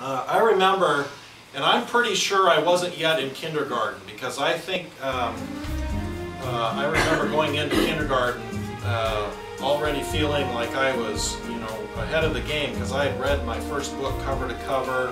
Uh, I remember, and I'm pretty sure I wasn't yet in kindergarten because I think um, uh, I remember going into kindergarten uh, already feeling like I was, you know, ahead of the game because I had read my first book cover to cover.